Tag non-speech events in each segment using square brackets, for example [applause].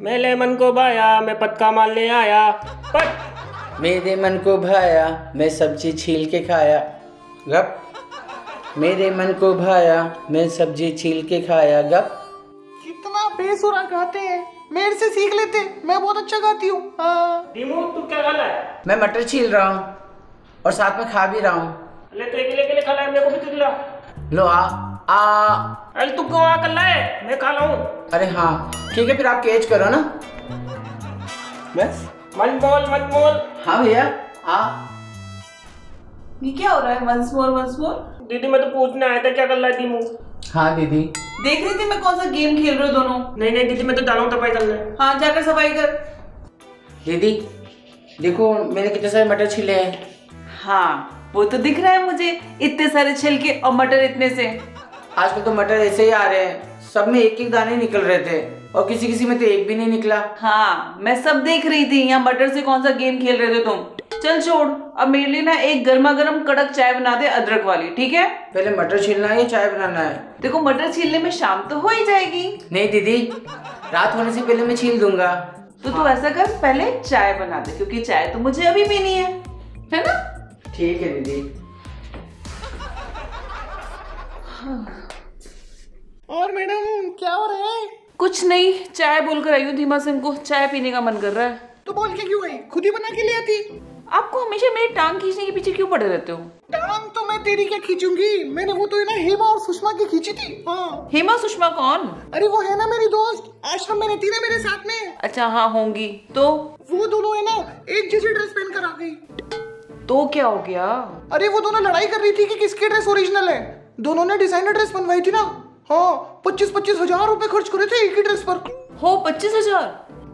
पट मेले मन को बाया मैं पतका मारने आया। पट। मेरे मन को भाया मैं सब्ज़ी छील के खाया। गप। मेरे मन को भाया मैं सब्ज़ी छील के खाया। गप। कितना बेसुरा गाते हैं। मेरे से सीख लेते। मैं बहुत अच्छा गाती हूँ। हाँ। तू क्या खा है? मैं मटर छील रहा हूँ और साथ में खा भी रहा हूँ। अरे तो अकेले अकेले खा है? मेरे को भी तो दिला लो आ। आ अरे तू क्यों आ कर है? मैं खा हूँ। अरे हाँ ठीक है फिर आप केज करो ना। बस मन बोल मन बोल हाँ भैया आ। ये क्या हो रहा है? वंस मोर वंस मोर दीदी मैं तो पूछने आया था क्या कर रहा है दीमू? हाँ दीदी। देख रही थी मैं कौन सा गेम खेल रहे हो दोनों। नहीं नहीं दीदी मैं तो डालू रहा हूँ दवाई हाँ जाकर सफ़ाई कर। दीदी देखो मैंने कितने सारे मटर छिले हैं। हाँ वो तो दिख रहा है मुझे इतने सारे छिलके और मटर इतने से। आजकल तो मटर ऐसे ही आ रहे हैं। सब में एक एक दाने निकल रहे थे और किसी किसी में तो एक भी नहीं निकला। हाँ मैं सब देख रही थी यहाँ मटर से कौन सा गेम खेल रहे थे तुम? चल छोड़ अब मेरे लिए ना एक गर्मा गर्म कड़क चाय बना दे अदरक वाली ठीक है? पहले मटर छीलना है या चाय बनाना है? देखो मटर छीलने में शाम तो हो ही जाएगी। नहीं दीदी रात होने से पहले मैं छील दूँगा। तो तू ऐसा कर पहले चाय बना दे क्योंकि चाय तो मुझे अभी पीनी है। है ना? ठीक है दीदी। और मैडम क्या हो रहा है? कुछ नहीं चाय बोलकर आई हूँ धीमा सिंह को चाय पीने का मन कर रहा है। तो बोल के क्यों आई? खुद ही बना के ले आती। आपको हमेशा मेरी टांग खींचने के पीछे क्यों पड़े रहते हो? टांग तो मैं तेरी क्या खींचूँगी। मैंने वो तो है ना हेमा और सुषमा की खींची थी। हाँ। हेमा सुषमा कौन? अरे वो है ना मेरी दोस्त। आश्रम में रहती ना मेरे साथ में। अच्छा हाँ होंगी। तो? वो दोनों है ना एक जैसी ड्रेस पहन कर आ गई। तो क्या हो गया? अरे वो दोनों लड़ाई कर रही थी कि किसकी ड्रेस ओरिजिनल है? दोनों ने डिज़ाइनर ड्रेस बनवाई थी ना। हाँ पच्चीस पच्चीस हज़ार रुपए खर्च करे थे एक ही ड्रेस पर। हो पच्चीस हज़ार?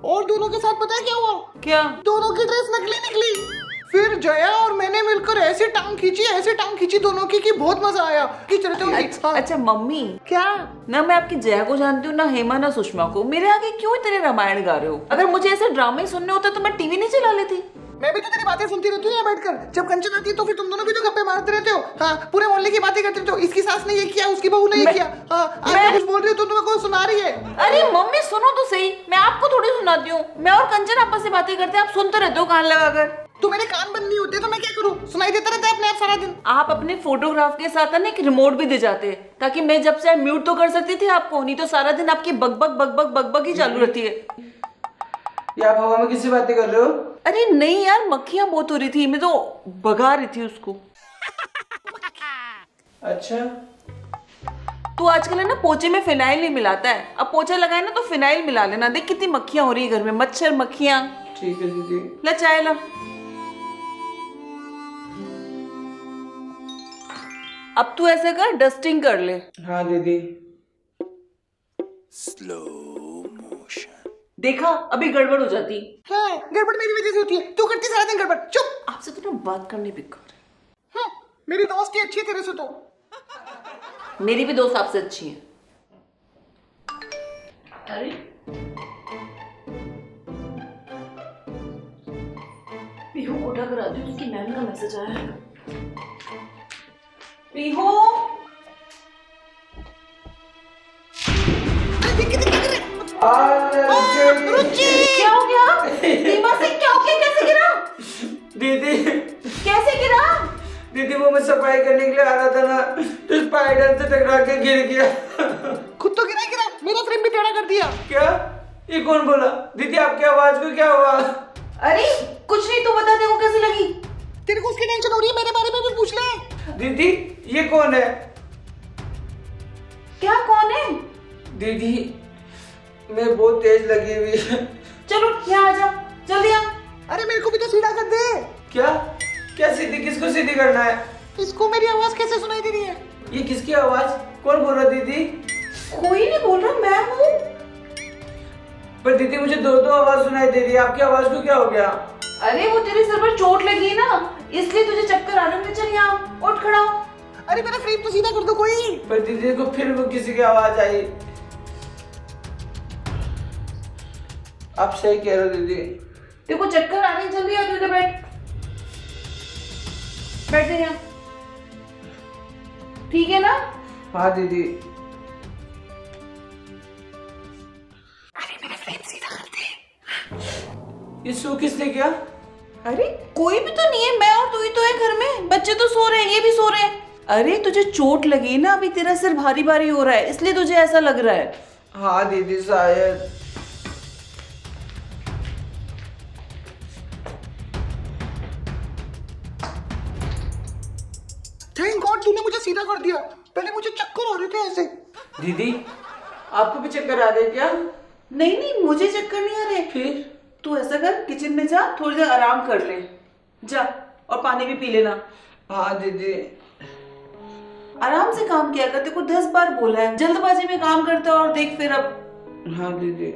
और दोनों के साथ पता है क्या हुआ? क्या? दोनों की ड्रेस नकली निकली। फिर जया और मैंने मिलकर ऐसे टांग खींची ऐसे टांग खींची दोनों की कि बहुत मज़ा आया। रहे थे अच्छा, हाँ। अच्छा मम्मी। क्या? ना मैं आपकी जया को जानती हूँ ना हेमा ना सुषमा को। मेरे आगे क्यों इतने रामायण गा रहे हो? अगर मुझे ऐसे ड्रामे सुनने होते तो मैं टीवी नहीं चला लेती। मैं भी तो तेरी बातें सुनती रहती हूँ बैठकर। जब कंचन आती है तो फिर तुम दोनों भी तो गप्पे मारते रहते हो। हाँ पूरे मोहल्ले की बातें करते रहते हो। इसकी सास ने ये किया उसकी बहू ने ये किया। हाँ कुछ बोल रही हूँ तो तुम्हें कोई सुना रही है? अरे मम्मी सुनो तो सही। मैं आपको थोड़ी सुनाती हूँ। मैं और कंचन आपस से बातें करते हैं आप सुनते रहते हो कान लगाकर। तो मेरे कान बंद नहीं होते तो मैं क्या करूँ? सुनाई देता रहता है अपने आप सारा दिन। आप अपने फोटोग्राफ के साथ ना एक रिमोट भी दे जाते ताकि मैं जब चाहे म्यूट तो कर सकती थी आपको नहीं तो सारा दिन आपकी बकबक बकबक बकबक ही चालू रहती है। ये आप हवा में किससे बातें कर रहे हो? अरे नहीं यार मक्खियाँ बहुत हो रही थी मैं तो भगा रही थी उसको। अच्छा। तू आजकल है ना पोचे में फिनाइल नहीं मिलाता है। अब पोछा लगाए ना तो फिनाइल मिला लेना। देख कितनी मक्खियाँ हो रही है घर में मच्छर मक्खियाँ। ठीक है दीदी। ला चाय ला। अब तू ऐसे कर डस्टिंग कर ले। हाँ दीदी। देखा अभी गड़बड़ हो जाती। हाँ गड़बड़ मेरी वजह से होती है। तू करती सारा दिन गड़बड़। चुप। आपसे तो ना बात करनी बेकार है। हाँ, मेरी दोस्त की अच्छी है तेरे से तो। मेरी भी दोस्त आपसे अच्छी है। अरे। पीहू को उठा कर आती उसकी मैम का मैसेज आया है। पीहू। अरे दीदी। कैसे गिरा? दीदी वो मैं सफ़ाई करने के लिए आ रहा था ना तो स्पाइडर से टकरा के गिर गया। खुद तो गिरा गिरा। मेरा फ्रेम भी टेढ़ा कर दिया। क्या? ये कौन बोला? दीदी आपकी आवाज़ को क्या हुआ? अरे कुछ नहीं तू बता तेरे को कैसी लगी? तेरे को उसकी टेंशन हो रही है? मेरे बारे में भी पूछ ले। दीदी ये कौन है? क्या कौन है? दीदी मैं बहुत तेज लगी हुई है। चलो यहाँ आ जा। जल्दी आ। अरे मेरे को भी तो सीधा कर दे। क्या? क्या सीधी किसको सीधी करना है? इसको मेरी आवाज़ कैसे सुनाई दे रही है? ये किसकी आवाज़? कौन बोल रहा दीदी? कोई नहीं बोल रहा मैं हूँ। पर दीदी मुझे दो दो आवाज़ सुनाई दे रही है। आपकी आवाज़ को क्या हो गया? अरे वो तेरे सर पर चोट लगी है ना इसलिए तुझे चक्कर आने में चल यहाँ। उठ खड़ा अरे मेरा फ्रेम तो सीधा कर दो कोई। पर दीदी को फिर वो किसी की आवाज़ आई। आप सही कह रहे हो दीदी। तेरे को चक्कर आ रहे हैं जल्दी आ जल्दी बैठ। बैठ जा ठीक है ना? हाँ दीदी। ये शू किसने किया? अरे कोई भी तो नहीं है। मैं और तू ही तो है घर में। बच्चे तो सो रहे हैं ये भी सो रहे हैं। अरे तुझे चोट लगी ना अभी तेरा सिर भारी भारी हो रहा है इसलिए तुझे ऐसा लग रहा है। हाँ दीदी शायद। थैंक गॉड तूने मुझे सीधा कर दिया। पहले मुझे चक्कर आ रहे थे ऐसे। दीदी आपको भी चक्कर आ रहे क्या? नहीं नहीं मुझे चक्कर नहीं आ रहे। फिर? तू ऐसा कर किचन में जा थोड़ी देर आराम कर ले। जा और पानी भी पी लेना। हाँ दीदी। आराम से काम किया कर तेरे को दस बार बोला है। जल्दबाजी में काम करता और देख फिर अब। हाँ दीदी।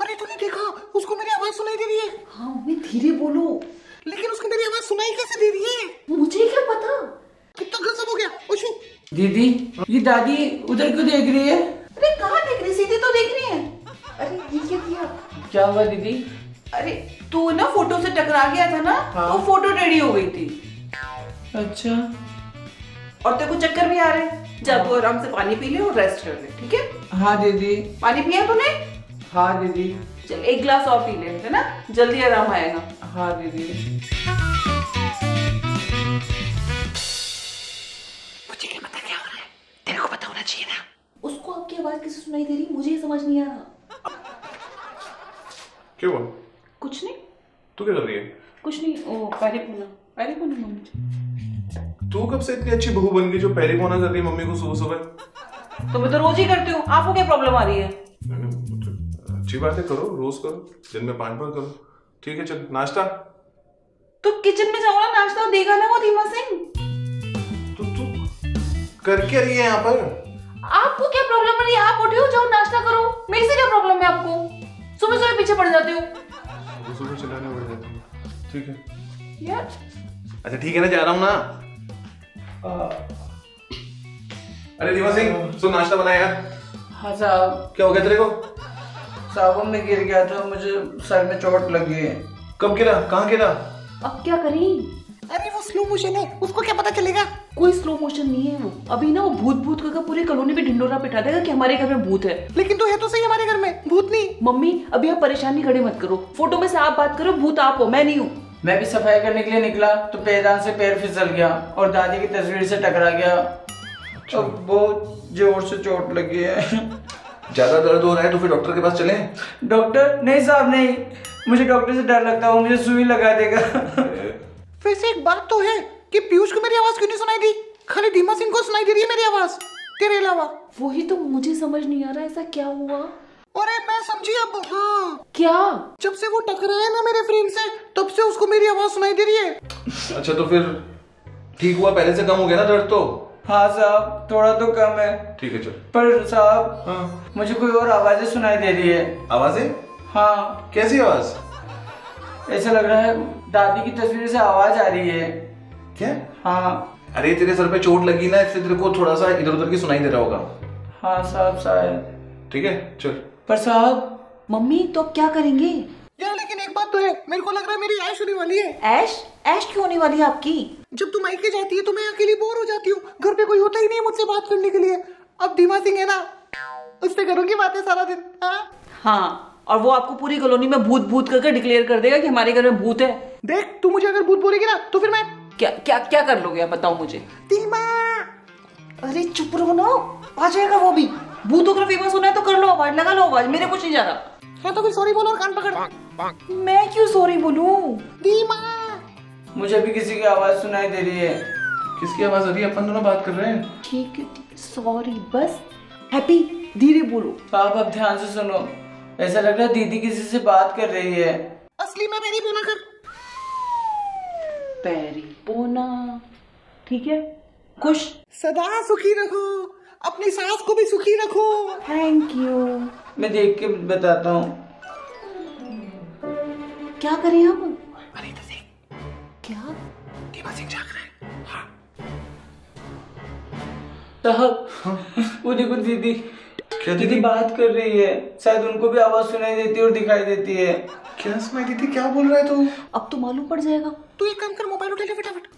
अरे तूने देखा? उसको मेरी आवाज़ सुनाई दे रही है। हाँ मम्मी धीरे बोलो। लेकिन उसको मेरी आवाज़ सुनाई कैसे दे रही है? मुझे क्या पता? कितना गजब हो गया। ओशु। दीदी ये दादी उधर क्यों देख रही है? अरे कहाँ देख रही सीधे तो देख रही है। अरे ये क्या किया? क्या हुआ दीदी? अरे तू ना फ़ोटो से टकरा गया था ना हाँ। तो फ़ोटो टेढ़ी हो गई थी। अच्छा। और तेरे को चक्कर भी आ रहे हैं। जा तू आराम से पानी पी ले और रेस्ट कर ले ठीक है? हाँ दीदी। पानी पिया तूने? हाँ दीदी। चल एक ग्लास और पी ले है ना? जल्दी आराम आएगा। हाँ दीदी। मुझे क्या पता क्या हो रहा है? तेरे को पता होना चाहिए ना। उसको आपकी आवाज़ कैसे सुनाई दे रही? मुझे समझ नहीं आ रहा। क्या हुआ? कुछ नहीं। तू क्या कर रही है? कुछ नहीं ओ पैरी पुना पैरी पुना मम्मी तू कब से इतनी अच्छी बहू बन गई जो पैरी पोना कर रही है मम्मी को सुबह सुबह तो मैं तो रोज ही करती हूँ। आपको क्या प्रॉब्लम आ रही है? अच्छी बात है करो रोज करो दिन में पाँच बार करो। ठीक है चल नाश्ता। तो किचन में जाओ ना नाश्ता देगा ना वो धीमा सिंह। तो तू कर क्या रही है यहाँ पर। आपको क्या प्रॉब्लम है? आप उठे हो जाओ नाश्ता करो। मेरे से क्या प्रॉब्लम है आपको? सुबह सुबह पीछे पड़ जाते हो। सुबह सुबह चिल्लाने पड़ जाती है। ठीक है। यार। अच्छा ठीक है ना जा रहा हूँ ना। अरे दीवा सिंह सुन नाश्ता बनाया। हाँ साहब। क्या हो गया तेरे को? साबुन में गिर गया था मुझे सर में चोट लगी है। कब गिरा? कहाँ गिरा? अब क्या करें? अरे वो स्लो मोशन है उसको क्या पता चलेगा? कोई स्लो मोशन नहीं है। वो अभी ना वो भूत भूत करके पूरी कॉलोनी पे ढिंडोरा पिटा देगा कि हमारे घर में भूत है। लेकिन तू है तो सही हमारे घर में भूत नहीं। मम्मी अभी आप परेशानी खड़े मत करो। फ़ोटो में से आप बात करो भूत आप हो मैं नहीं हूँ। मैं भी सफ़ाई करने के लिए निकला तो पैदान से पैर फिसल गया और दादी की तस्वीर से टकरा गया। तो बहुत ज़ोर से चोट लगी है। [laughs] ज़्यादा दर्द हो रहा है तो फिर डॉक्टर के पास चले। डॉक्टर? नहीं साहब नहीं। मुझे डॉक्टर से डर लगता है वो मुझे सुई लगा देगा। वैसे एक बात तो है कि पीयूष को मेरी आवाज़ क्यों नहीं सुनाई दी? खाली धीमा सिंह को सुनाई दे रही है मेरी आवाज़ तेरे अलावा। वही तो मुझे समझ नहीं आ रहा ऐसा क्या हुआ? अरे मैं समझी अब हाँ। क्या? जब से वो टकराया ना मेरे फ्रेंड से तब से उसको मेरी आवाज़ सुनाई दे रही है। अच्छा तो फिर ठीक हुआ पहले से कम हो गया ना दर्द तो? हाँ साहब थोड़ा तो कम है। ठीक है चल। पर साहब हाँ। मुझे कोई और आवाज़ें सुनाई दे रही है। आवाज़ें? हाँ। कैसी आवाज़? ऐसा लग रहा है दादी की तस्वीर से आवाज़ आ रही है। क्या? हाँ। अरे तेरे सर पे चोट लगी ना इसलिए तेरे को थोड़ा सा इधर उधर की सुनाई दे रहा होगा। हाँ साहब शायद। ठीक है चल। पर साहब मम्मी तो अब क्या करेंगे? यार लेकिन एक बात तो है मेरे को लग रहा है मेरी ऐश होने वाली है। ऐश? ऐश क्यों होने वाली है आपकी? जब तू मायके जाती है तो मैं अकेली बोर हो जाती हूँ। घर पे कोई होता ही नहीं मुझसे बात करने के लिए। अब धीमा सिंह है ना उससे करूँगी बातें सारा दिन हाँ? हाँ और वो आपको पूरी कॉलोनी में भूत भूत करके डिक्लेयर कर देगा कि हमारे घर में भूत है। देख तू मुझे अगर भूत बोलेगी ना तो फिर मैं क्या क्या क्या कर लोगे आप बताओ मुझे। धीमा! अरे चुप रहो ना आ जाएगा वो भी। भूतों का फ़ेमस होना है तो कर लो आवाज़ लगा लो आवाज़ मेरे कुछ नहीं जा रहा। हाँ तो फिर सॉरी बोलो और कान पकड़। मैं क्यों सॉरी बोलूँ? धीमा! मुझे भी किसी की आवाज़ सुनाई दे रही है। किसकी आवाज़ आ रही है? अपन दोनों बात कर रहे हैं। ठीक है सॉरी बस। हैप्पी धीरे बोलो। साहब अब ध्यान से सुनो। ऐसा लग रहा है दीदी किसी से बात कर रही है। असली में मेरी बोला कर पैरी पोना ठीक है? खुश? सदा सुखी रखो अपनी सास को भी सुखी रखो। थैंक यू मैं देख के बताता हूँ। क्या करें देख क्या? दीमा सिंह जाग रहा है। हाँ। साहब वो देखो दीदी क्या दीदी बात कर रही है। शायद उनको भी आवाज़ सुनाई देती है और दिखाई देती है। क्या सुनाई दी थी क्या बोल रहा है तू? अब तो मालूम पड़ जाएगा। तू एक काम कर मोबाइल उठा ले फटाफट।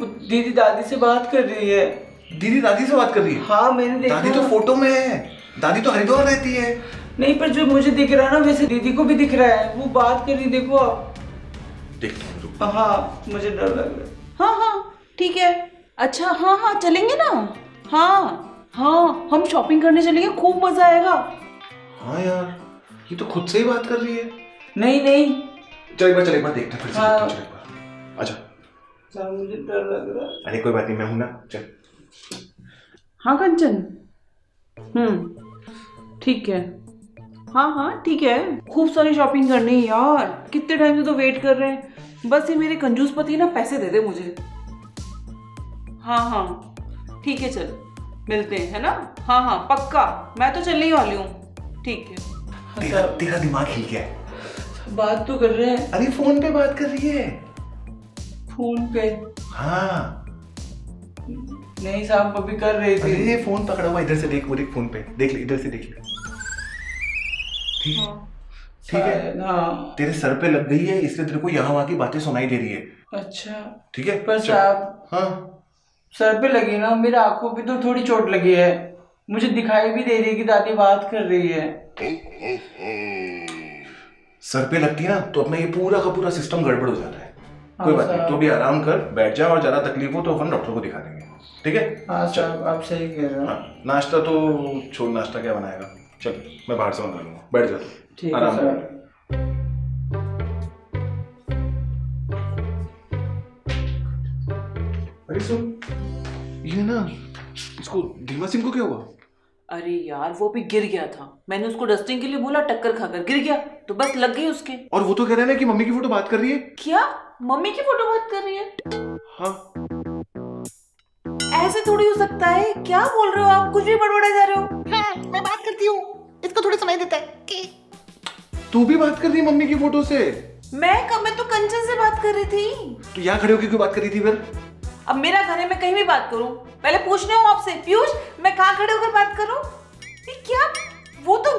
दीदी दादी से बात कर रही है। दीदी दादी से बात कर रही है? हाँ मैंने देखा। दादी तो फ़ोटो में है। दादी तो हरिद्वार रहती है। नहीं पर जो मुझे दिख रहा है ना वैसे दीदी को भी दिख रहा है। वो बात कर रही देखो आप। देखता हूँ हाँ मुझे डर लग रहा है। हाँ हाँ ठीक है। अच्छा हाँ हाँ चलेंगे ना? हाँ हाँ हम शॉपिंग करने चलेंगे खूब मज़ा आएगा। हाँ यार ये तो खुद से ही बात कर रही है। नहीं नहीं। चल एक बार चल एक बार देखते फिर से। हाँ। चल एक बार। अच्छा सर मुझे डर लग रहा है। अरे कोई बात नहीं मैं हूँ ना। चल। हाँ कंचन। हम्म ठीक है। हाँ हाँ ठीक है। खूब सारी शॉपिंग करनी है यार। कितने टाइम से तो वेट कर रहे हैं। बस ये मेरे कंजूस पति ना पैसे दे दे मुझे। हाँ हाँ। ठीक है चल। मिलते हैं है ना? हाँ हाँ पक्का। मैं तो चलने ही वाली हूँ। ठीक है। तेरा तेरा दिमाग हिल गया। है बात तो कर रहे हैं। अरे फ़ोन पे बात कर रही है। फ़ोन पे? हाँ। नहीं साहब अभी कर रही थी। अरे फ़ोन पकड़ा हुआ इधर से देख वो देख फ़ोन पे। देख ले इधर से देख ले। ठीक है। ठीक है। शायद, हाँ। तेरे सर पे लग गई है इसलिए तेरे को यहाँ वहाँ की बातें सुनाई दे रही है। अच्छा। ठीक है? पर साहब हाँ। सर पे लगी ना मेरे आँखों पे तो थोड़ी चोट लगी है। मुझे दिखाई भी दे रही है कि दादी बात कर रही है। सर पे लगती है ना तो अपना ये पूरा का पूरा सिस्टम गड़बड़ हो जाता है। हाँ, कोई बात नहीं तो भी आराम कर बैठ जा और ज़्यादा तकलीफ़ हो तो अपन डॉक्टर को दिखा देंगे। ठीक है? हाँ साहब आप सही कह रहे हो। हाँ नाश्ता तो छोड़ नाश्ता क्या बनाएगा? चल मैं बाहर से मंगा लूँगा। बैठ जा तू। ठीक है आराम सर। कर। अरे सुन ये ना इसको धीमा सिंह को क्या हुआ? अरे यार वो भी गिर गया था। मैंने उसको डस्टिंग के लिए बोला टक्कर खाकर गिर गया। तो बस लग गई उसके। और वो तो कह रहे ना कि मम्मी की फ़ोटो बात कर रही है? क्या? मम्मी की फ़ोटो बात कर रही है? हाँ। ऐसे थोड़ी हो सकता है। क्या बोल रहे हो आप? कुछ भी बड़बड़ाए जा रहे हो। हाँ मैं बात करती हूँ। इसको थोड़ी सुनाई देता है। कि तू भी बात कर रही है मम्मी की फ़ोटो से? मैं कब मैं तो कंचन से बात कर रही थी। तो यहाँ खड़े होकर क्यों बात कर रही थी फिर? अब मेरा घर है मैं कहीं भी बात करूँ। पहले पूछ रही हूँ आपसे पीयूष मैं कहाँ खड़े होकर बात करूँ? ये क्या? वो तो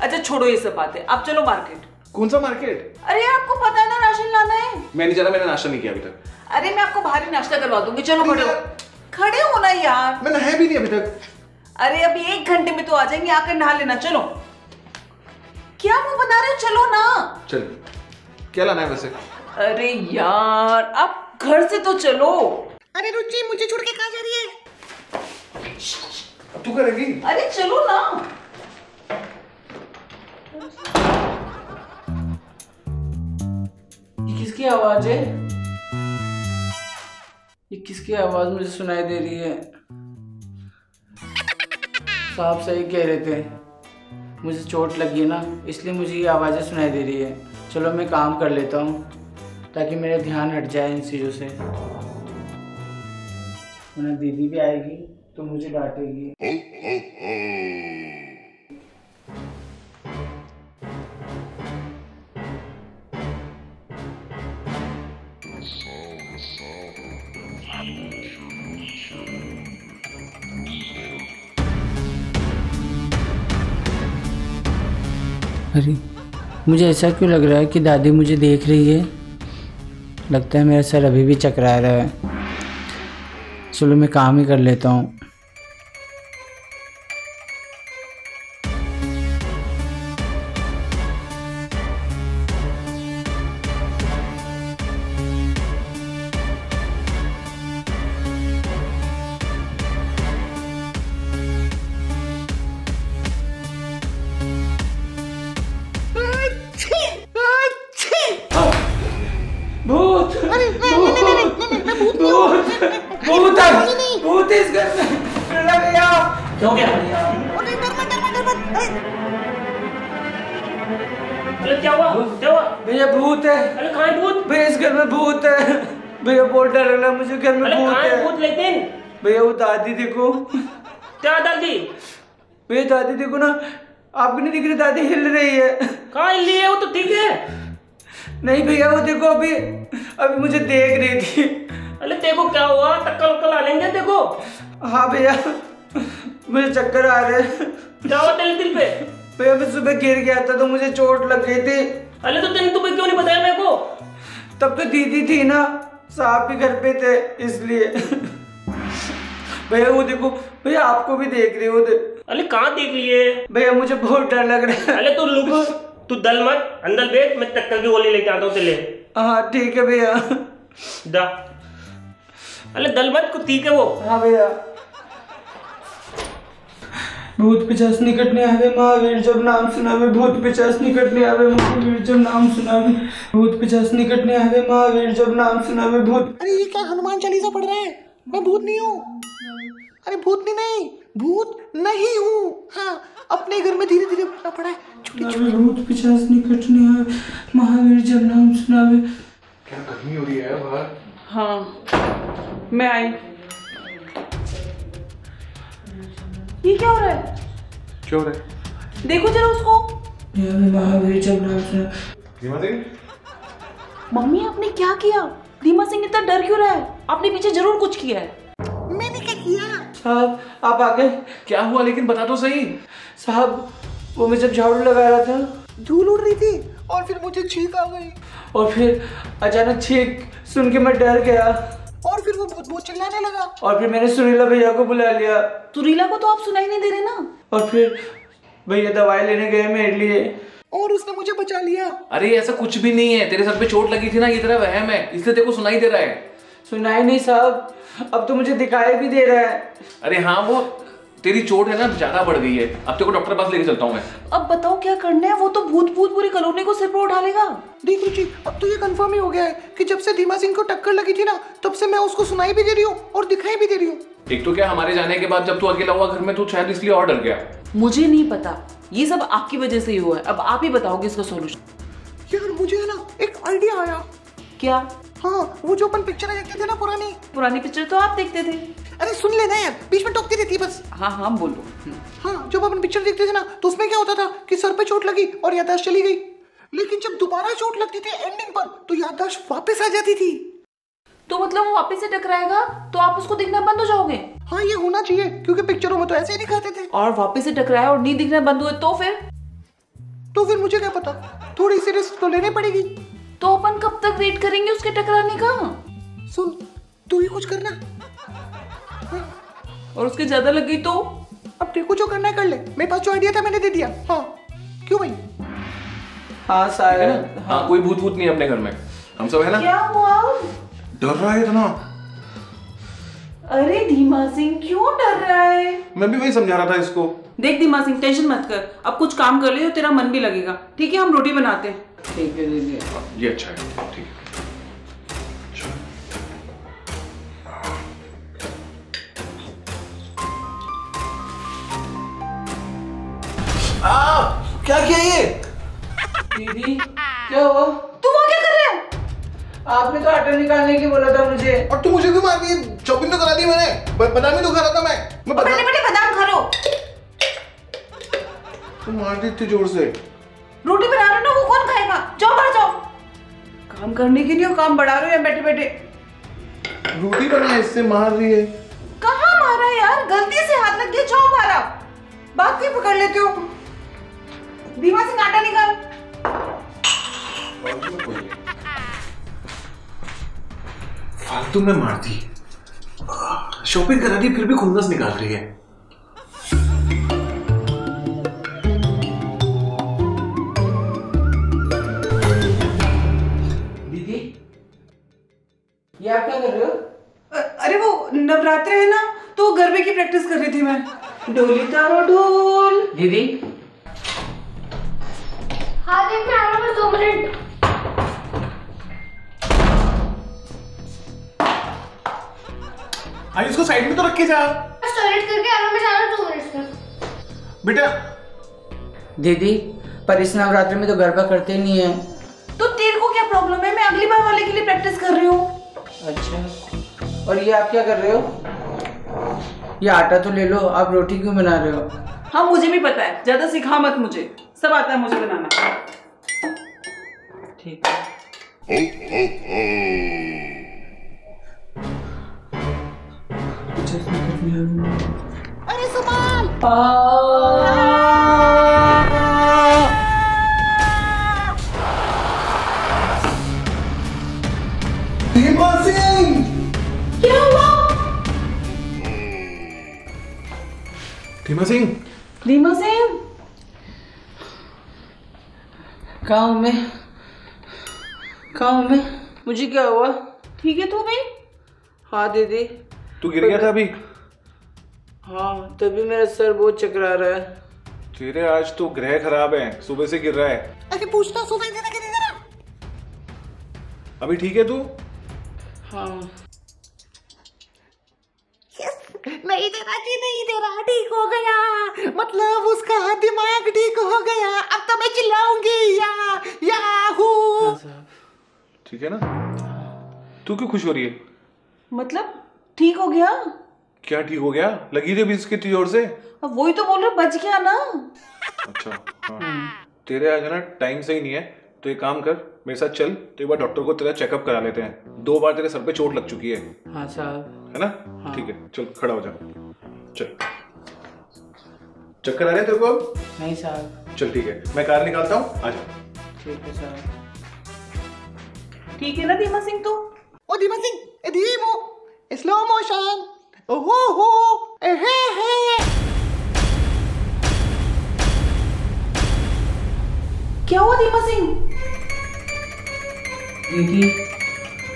अच्छा छोड़ो ये सब बातें। आप चलो मार्केट। कौन सा मार्केट? अरे आपको पता है ना राशन लाना है। मैं नहीं जा रहा मैंने नाश्ता नहीं किया अभी तक। अरे मैं आपको भारी नाश्ता करवा दूँगी। चलो खड़े हो। यार। खड़े हो ना यार। मैं नहाया भी नहीं अभी तक। अरे अभी एक घंटे में तो आ जाएँगे आकर नहा लेना चलो। क्या मुँह बना रहे हो? चलो ना। चल क्या लाना है वैसे? अरे यार आप घर से तो चलो। अरे रुचि मुझे छोड़ के कहाँ जा रही है? तू करेगी? अरे चलो ना। ये किसकी आवाज़ है? ये किसकी आवाज़ मुझे सुनाई दे रही है? साहब सही कह रहे थे। मुझे चोट लगी है ना, इसलिए मुझे ये आवाज़ें सुनाई दे रही है। चलो मैं काम कर लेता हूँ, ताकि मेरा ध्यान हट जाए इन चीज़ों से। दीदी भी आएगी तो मुझे डांटेगी अरे मुझे ऐसा क्यों लग रहा है कि दादी मुझे देख रही है? लगता है मेरा सर अभी भी चकरा रहा है। चलो मैं काम ही कर लेता हूँ। क्यों क्या अरे डर मत डर मत डर मत। अरे अरे क्या हुआ? क्या हुआ? भैया भूत है। अरे कहाँ है भूत? भैया इस घर में भूत है। भैया बहुत डर लग रहा मुझे घर में भूत है है। भूत लेकिन? भैया वो दादी देखो। क्या दादी? भैया दादी देखो ना आपको नहीं दिख रही दादी हिल रही है। कहाँ हिल रही है? वो तो ठीक है। नहीं भैया वो देखो अभी अभी मुझे देख रही थी। अरे देखो क्या हुआ टक्कर उक्कर आ लेंगे देखो। हाँ भैया। मुझे चक्कर आ रहे हैं। दिल पे। मैं सुबह गिर गया था तो मुझे चोट लग गई थी। अरे तो तेने तुम्हें क्यों नहीं बताया मेरे को? तब तो दीदी थी ना साहब भी घर पे थे इसलिए। भैया वो देखो भैया आपको भी देख रही हो अरे कहाँ देख लिए भैया मुझे बहुत डर लग रहा है। अरे तू लुक तू दल मत अंदर बैठ मैं टक्कर की गोली लेके आता हूँ तेरे हाँ ठीक है भैया। दा अरे दल मत को ठीक है वो। हाँ भैया। भूत पिचास निकटने आवे महावीर जब नाम सुनावे भूत पिचास निकटने आवे महावीर जब नाम सुनावे भूत पिचास निकटने आवे महावीर जब नाम सुनावे भूत अरे ये क्या हनुमान चालीसा पढ़ रहा है? मैं भूत नहीं हूँ। अरे भूत नहीं नहीं भूत नहीं हूँ। हाँ अपने घर में धीरे धीरे बोलना पड़ा है। छोटी भूत पिचास निकटने आवे महावीर जब नाम सुनावे। क्या गर्मी हो रही है बाहर? हाँ मैं आई। ये क्या हो रहा है? क्या हो रहा है? देखो जरा उसको। महावीर मम्मी आपने क्या किया? धीमा सिंह इतना डर क्यों रहा है? आपने पीछे ज़रूर कुछ किया है। मैंने क्या किया? साहब आप आ गए। क्या हुआ लेकिन बता तो सही। साहब वो मैं जब झाड़ू लगा रहा था। धूल उड़ रही थी और फिर मुझे छींक आ गई। और फिर अचानक छींक। सुन के मैं डर गया। और फिर वो बहुत बहुत चिल्लाने लगा। और फिर मैंने सुरीला भैया को बुला लिया। सुरीला को तो आप सुनाई नहीं दे रहे ना। और फिर भैया दवाई लेने गए मेरे लिए। और उसने मुझे बचा लिया। अरे ऐसा कुछ भी नहीं है। तेरे सर पे चोट लगी थी ना ये तेरा वहम है। इसलिए तेरे को सुनाई दे रहा है। सुनाई नहीं साहब। अब तो मुझे दिखाई भी दे रहा है। अरे हाँ वो तेरी चोट है ना ज़्यादा बढ़ गई है। अब तेरे को डॉक्टर के पास लेके चलता हूँ मैं। अब बताओ क्या करना है? वो तो भूत भूत पूरी कॉलोनी को सिर पर उठा लेगा देख रुचि अब तो ये कंफर्म ही हो गया है कि जब से धीमा सिंह को टक्कर लगी थी ना तब से मैं उसको सुनाई भी दे रही हूँ और दिखाई भी दे रही हूँ। एक तो क्या हमारे जाने के बाद जब तू अकेला हुआ घर में तो शायद इसलिए और डर गया। मुझे नहीं पता। ये सब आपकी वजह से ही हुआ है। अब आप ही बताओगे इसका सोल्यूशन यार मुझे है ना एक आइडिया आया। क्या? हाँ वो जो अपन पिक्चर देखते थे ना पुरानी। पुरानी पिक्चर तो आप देखते थे। अरे सुन लेना यार बीच में टोकती रहती बस। हाँ हाँ बोलो हाँ जब अपन पिक्चर देखते थे ना तो उसमें क्या होता था कि सर पे चोट लगी और याददाश्त चली गई। लेकिन जब दोबारा चोट लगती थी एंडिंग पर तो याददाश्त वापस आ जाती थी। तो मतलब वो वापस से टकराएगा तो आप उसको दिखना बंद हो जाओगे? हाँ ये होना चाहिए क्योंकि पिक्चरों में तो ऐसे ही दिखाते थे। और वापस से टकराया और नहीं दिखना बंद हुए तो फिर? तो फिर मुझे क्या पता? थोड़ी सी रिस्क तो लेनी पड़ेगी। तो अपन कब तक वेट करेंगे उसके टकराने का? सुन तू ही कुछ करना। और उसके ज़्यादा लग गई तो? अब देखो जो करना है कर ले। मेरे पास जो आइडिया था मैंने दे दिया। हाँ। क्यों भाई? हाँ है शायद हाँ कोई भूत भूत नहीं अपने घर में। हम सब है ना? क्या हुआ? डर रहा है इतना? अरे धीमा सिंह क्यों डर रहा है? मैं भी वही समझा रहा था इसको। देख धीमा सिंह टेंशन मत कर। अब कुछ काम कर ले तो तेरा मन भी लगेगा। ठीक है हम रोटी बनाते हैं। ठीक है दीदी ये अच्छा है ठीक है। क्या किया ये? दीदी क्या हुआ? तू क्या कर रहा है? आपने तो आटा निकालने की बोला था मुझे। और तू मुझे क्यों मार रही शॉपिंग तो करा दी मैंने। बादाम ही तो खा रहा था मैं। मैं बड़े बादाम बड़े बादाम खा लो तू मार दी इतनी ज़ोर से। रोटी बना रहे हो ना वो कौन खाएगा? जाओ बाहर जाओ। काम करने के लिए काम बढ़ा रहे हो या बैठे बैठे। रोटी बना इससे मार रही है। कहाँ मारा यार? गलती से हाथ लग गया जाओ मारा बात क्यों पकड़ लेते हो? धीमा सिंह आटा निकाल। फालतू में मार दी। शॉपिंग करा दी फिर भी खुंदस निकाल रही है। ये आप क्या कर रहे हो? अरे वो नवरात्र है ना तो गरबे की प्रैक्टिस कर रही थी मैं। डोली तारो ढोल। दीदी। हाँ देख मैं आ रहा हूँ दो मिनट। आई इसको साइड में तो रख के जा। टॉयलेट करके आ रहा हूँ मैं जा रहा हूँ दो मिनट में। बेटा। दीदी पर इस नवरात्रि में तो गरबा करते नहीं है। तो तेरे को क्या प्रॉब्लम है? मैं अगली बार वाले के लिए प्रैक्टिस कर रही हूँ। अच्छा। और ये आप क्या कर रहे हो? ये आटा तो ले लो आप रोटी क्यों बना रहे हो? हाँ मुझे भी पता है। ज़्यादा सिखा मत मुझे। सब आता है मुझे बनाना। ठीक। है अरे सुमाल धीमा सिंह रीमा सिंह कहाँ हूँ मैं कहाँ हूँ मैं मुझे क्या हुआ? ठीक है तू भी? हाँ दीदी तू गिर गया था अभी? हाँ तभी मेरा सर बहुत चकरा रहा है। तेरे आज तो ग्रह खराब है सुबह से गिर रहा है। अरे पूछना सुबह देना कि नहीं अभी ठीक है तू? हाँ। नहीं दे रहा जी नहीं दे रहा ठीक हो गया। मतलब उसका दिमाग ठीक हो गया। अब तो मैं चिल्लाऊँगी या याहू ठीक है ना? तू क्यों खुश हो रही है? मतलब ठीक हो गया? क्या ठीक हो गया? लगी थी बिस्किट की ज़ोर से? अब वही तो बोल रहे बच गया ना। अच्छा हाँ। तेरे आज ना टाइम सही नहीं है। तो एक काम कर मेरे साथ चल तो एक बार डॉक्टर को तेरा चेकअप करा लेते हैं। दो बार तेरे सर पे चोट लग चुकी है। हाँ साहब। है ना? ठीक है चल खड़ा हो जा। चल। चक्कर आ रहे हैं तेरे को अब? नहीं साहब। चल ठीक है। मैं कार निकालता हूँ आ जा। ठीक है साहब। ठीक है ना दीमा सिंह तू? ओ धीमा सिंह धीमो स्लो मोशन ओहो हो एहे हे। क्या हुआ दीपा सिंह? दीदी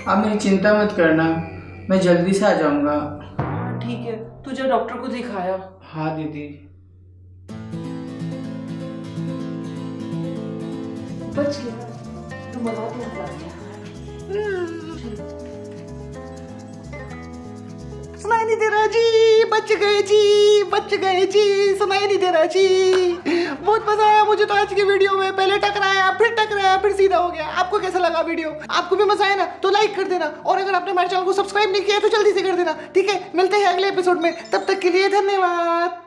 आप मेरी चिंता मत करना मैं जल्दी से आ जाऊँगा। हाँ ठीक है तू जो डॉक्टर को दिखाया। हाँ दीदी। बच गया तू बता तू सुनाई नहीं दे रहा जी। बच गए जी, बच गए जी। सुनाई नहीं दे रहा जी। बहुत मज़ा आया मुझे तो आज की वीडियो में। पहले टकराया, फिर टकराया, फिर सीधा हो गया। आपको कैसा लगा वीडियो? आपको भी मज़ा आया ना तो लाइक कर देना। और अगर आपने हमारे चैनल को सब्सक्राइब नहीं किया तो जल्दी से कर देना। ठीक है, मिलते हैं अगले एपिसोड में। तब तक के लिए धन्यवाद।